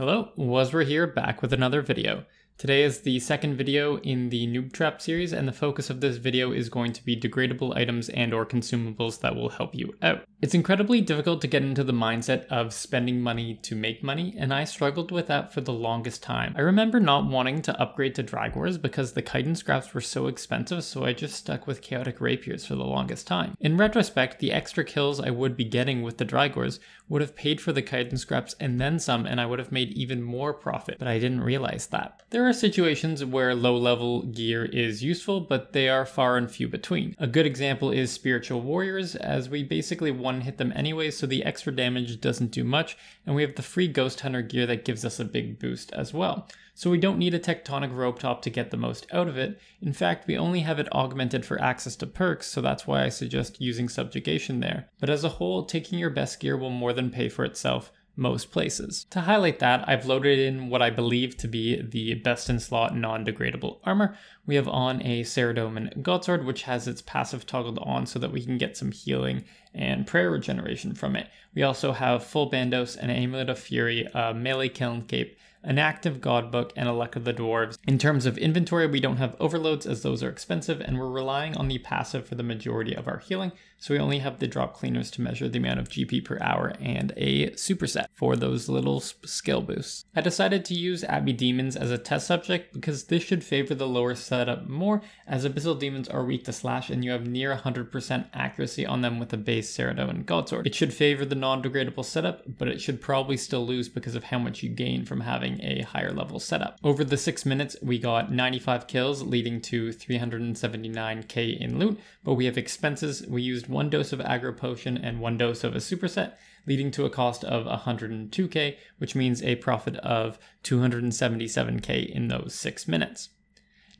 Hello, Waswere here, back with another video. Today is the second video in the Noob Trap series, and the focus of this video is going to be degradable items and or consumables that will help you out. It's incredibly difficult to get into the mindset of spending money to make money, and I struggled with that for the longest time. I remember not wanting to upgrade to Drygores because the chitin scraps were so expensive, so I just stuck with Chaotic Rapiers for the longest time. In retrospect, the extra kills I would be getting with the Drygores would have paid for the chitin scraps and then some, and I would have made even more profit, but I didn't realize that. There are situations where low level gear is useful, but they are far and few between. A good example is Spiritual Warriors, as we basically one hit them anyway, so the extra damage doesn't do much, and we have the free Ghost Hunter gear that gives us a big boost as well. So we don't need a tectonic robe top to get the most out of it. In fact, we only have it augmented for access to perks, so that's why I suggest using subjugation there. But as a whole, taking your best gear will more than pay for itself most places. To highlight that, I've loaded in what I believe to be the best in slot non-degradable armor. We have on a Saradomin Godsword, which has its passive toggled on so that we can get some healing and prayer regeneration from it. We also have full Bandos, an Amulet of Fury, a melee kiln cape, an active god book, and a luck of the dwarves. In terms of inventory, we don't have overloads as those are expensive, and we're relying on the passive for the majority of our healing, so we only have the drop cleaners to measure the amount of GP per hour and a superset for those little skill boosts. I decided to use Abbey Demons as a test subject because this should favor the lower setup more, as Abyssal Demons are weak to slash and you have near 100% accuracy on them with a base Saradomin Godsword. It should favor the non-degradable setup, but it should probably still lose because of how much you gain from having a higher level setup. Over the six minutes, we got 95 kills, leading to 379k in loot, but we have expenses. We used one dose of aggro potion and one dose of a superset, leading to a cost of 102k, which means a profit of 277k in those six minutes.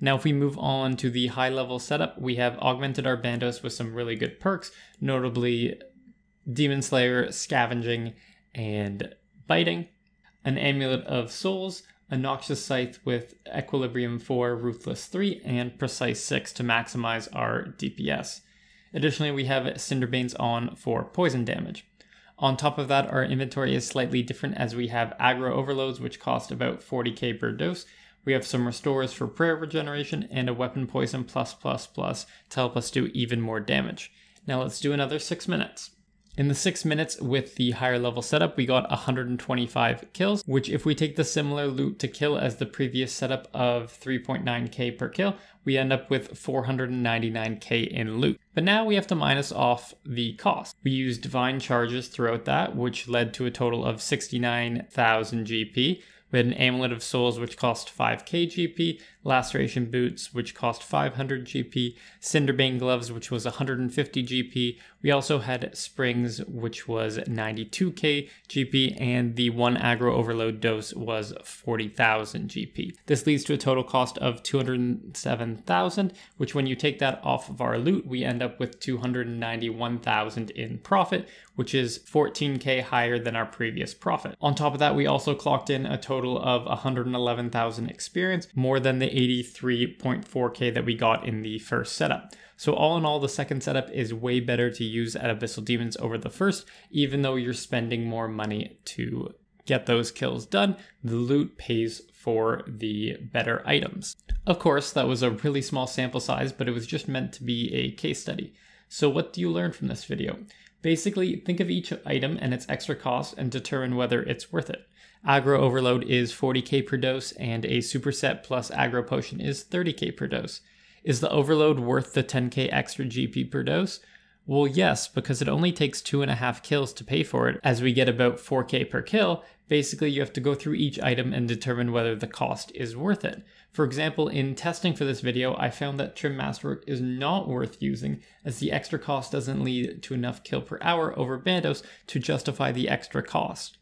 Now, if we move on to the high level setup, we have augmented our Bandos with some really good perks, notably Demon Slayer, Scavenging, and Biting an Amulet of Souls, a Noxious Scythe with Equilibrium 4, Ruthless 3, and Precise 6 to maximize our DPS. Additionally, we have Cinderbanes on for poison damage. On top of that, our inventory is slightly different as we have aggro overloads, which cost about 40k per dose. We have some restores for prayer regeneration and a weapon poison plus plus plus to help us do even more damage. Now let's do another 6 minutes. In the six minutes with the higher level setup, we got 125 kills, which if we take the similar loot to kill as the previous setup of 3.9k per kill, we end up with 499k in loot. But now we have to minus off the cost. We used divine charges throughout that, which led to a total of 69,000 GP, we had an Amulet of Souls, which cost 5k GP, Laceration Boots, which cost 500 GP, Cinderbane Gloves, which was 150 GP. We also had Springs, which was 92k GP, and the one aggro overload dose was 40,000 GP. This leads to a total cost of 207,000, which when you take that off of our loot, we end up with 291,000 in profit, which is 14k higher than our previous profit. On top of that, we also clocked in a total of 111,000 experience, more than the 83.4k that we got in the first setup. So all in all, the second setup is way better to use at Abyssal Demons over the first, even though you're spending more money to get those kills done, the loot pays for the better items. Of course, that was a really small sample size, but it was just meant to be a case study. So what do you learn from this video? Basically, think of each item and its extra cost and determine whether it's worth it. Aggro Overload is 40k per dose, and a superset plus aggro potion is 30k per dose. Is the overload worth the 10k extra GP per dose? Well, yes, because it only takes two and a half kills to pay for it, as we get about 4k per kill. Basically, you have to go through each item and determine whether the cost is worth it. For example, in testing for this video, I found that Trim Masterwork is not worth using, as the extra cost doesn't lead to enough kill per hour over Bandos to justify the extra cost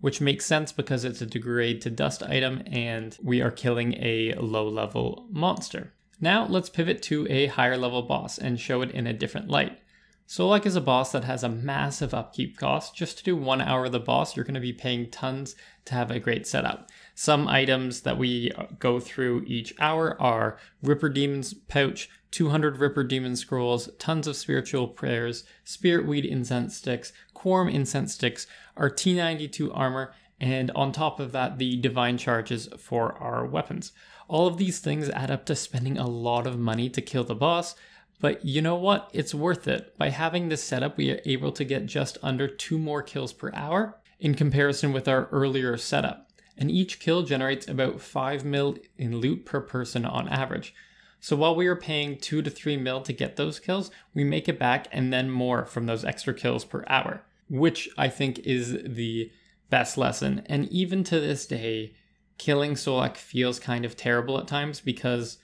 which makes sense because it's a degrade to dust item and we are killing a low level monster. Now let's pivot to a higher level boss and show it in a different light. Solak is a boss that has a massive upkeep cost. Just to do one hour of the boss, you're going to be paying tons to have a great setup. Some items that we uh, go through each hour are Ripper Demon's Pouch, 200 Ripper Demon Scrolls, tons of Spiritual Prayers, Spirit Weed Incense Sticks, Kwuarm Incense Sticks, our T92 armor, and on top of that, the divine charges for our weapons. All of these things add up to spending a lot of money to kill the boss, but you know what? It's worth it. By having this setup, we are able to get just under two more kills per hour in comparison with our earlier setup. And each kill generates about 5 mil in loot per person on average. So while we are paying 2 to 3 mil to get those kills, we make it back and then more from those extra kills per hour, which I think is the best lesson. And even to this day, killing Solak feels kind of terrible at times because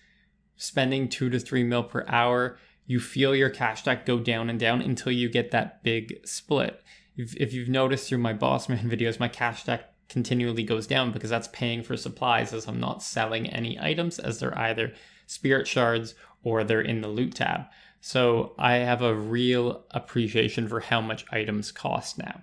spending 2 to 3 mil per hour, you feel your cash stack go down and down until you get that big split. If, if you've noticed through my Bossman videos, my cash stack continually goes down because that's paying for supplies as I'm not selling any items as they're either spirit shards or they're in the loot tab. So I have a real appreciation for how much items cost now.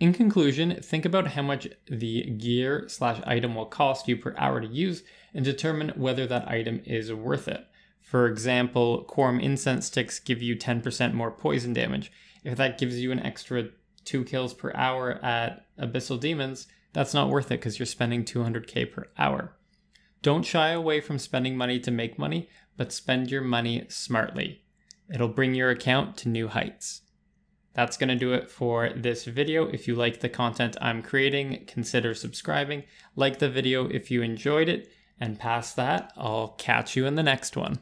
In conclusion, think about how much the gear slash item will cost you per hour to use and determine whether that item is worth it. For example, Kwuarm incense sticks give you 10% more poison damage. If that gives you an extra 2 kills per hour at Abyssal Demons, that's not worth it because you're spending 200k per hour. Don't shy away from spending money to make money, but spend your money smartly. It'll bring your account to new heights. That's going to do it for this video. If you like the content I'm creating, consider subscribing. Like the video if you enjoyed it, and past that, I'll catch you in the next one.